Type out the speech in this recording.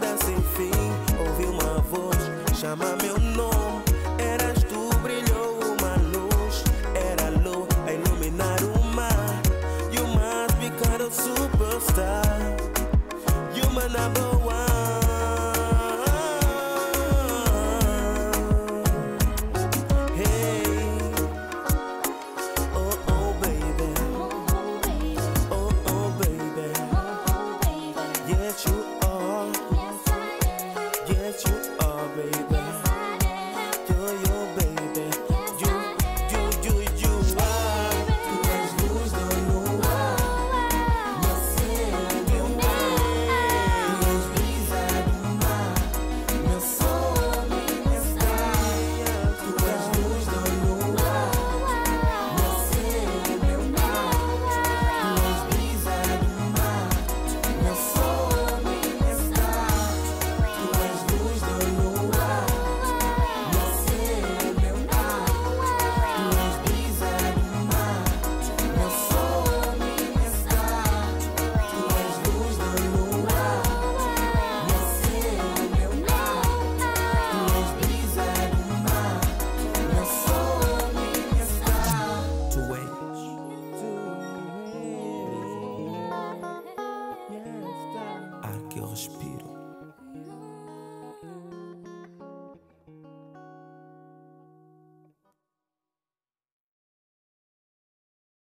sem fim, ouvi uma voz, chama meu nome. Eras tu, brilhou uma luz, era lua a iluminar o mar. You must ficar a superstar. You my number one. Hey. Oh, oh, baby. Oh, oh, baby. Oh, oh, oh, yes, que eu respiro.